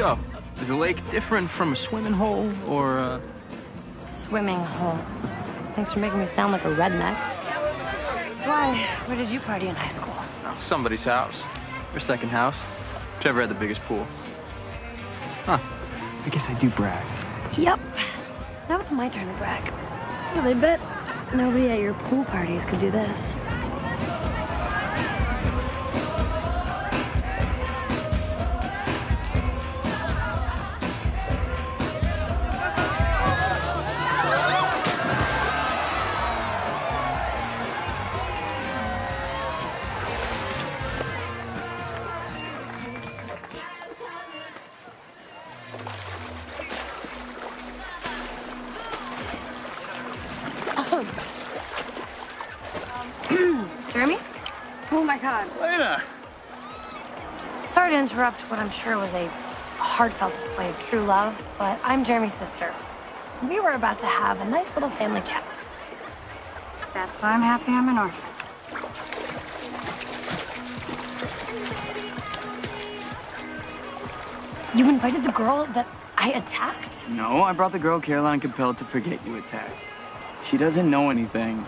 So, is the lake different from a swimming hole or uh... Swimming hole. Thanks for making me sound like a redneck. Why? Where did you party in high school? oh, somebody's house? Your second house? Whichever had the biggest pool. Huh. I guess I do brag. Yep. Now it's my turn to brag. Because I bet nobody at your pool parties could do this. Um, Jeremy? Oh my god. Elena! Sorry to interrupt what I'm sure was a heartfelt display of true love, but I'm Jeremy's sister. We were about to have a nice little family chat. That's why I'm happy I'm an orphan. You invited the girl that I attacked? No, I brought the girl Caroline compelled to forget you attacked. She doesn't know anything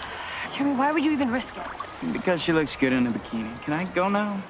Jeremy, why would you even risk it? because she looks good in a bikini. Can I go now?